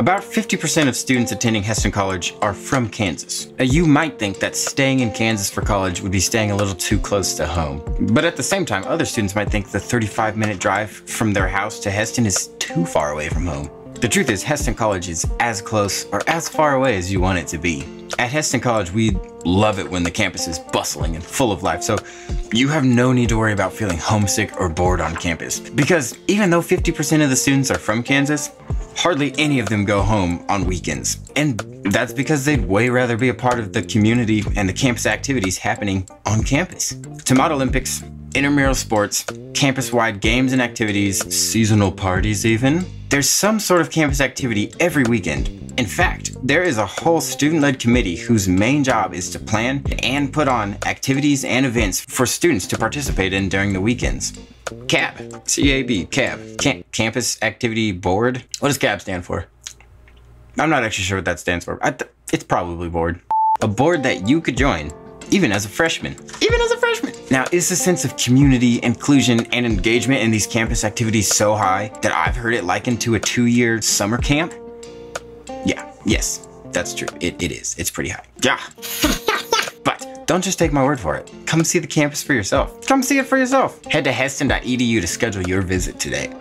About 50% of students attending Hesston College are from Kansas. Uh, You might think that staying in Kansas for college would be staying a little too close to home. But at the same time, other students might think the 35 minute drive from their house to Hesston is too far away from home. The truth is, Hesston College is as close or as far away as you want it to be. At Hesston College, we love it when the campus is bustling and full of life, so you have no need to worry about feeling homesick or bored on campus. Because even though 50% of the students are from Kansas, hardly any of them go home on weekends. And that's because they'd way rather be a part of the community and the campus activities happening on campus. Tomato Olympics, intramural sports, campus wide games and activities, seasonal parties, even. There's some sort of campus activity every weekend. In fact, there is a whole student led committee whose main job is to plan and put on activities and events for students to participate in during the weekends. CAB, C A B, CAB, Cam- Campus Activity Board. What does CAB stand for? I'm not actually sure what that stands for. It's probably board. A board that you could join, even as a freshman. Even as a freshman. Now, is the sense of community, inclusion, and engagement in these campus activities so high that I've heard it likened to a two year summer camp? Yeah, yes, that's true. It, it is. It's pretty high. Yeah. but don't just take my word for it. Come see the campus for yourself. Come see it for yourself. Head to hesston.edu to schedule your visit today.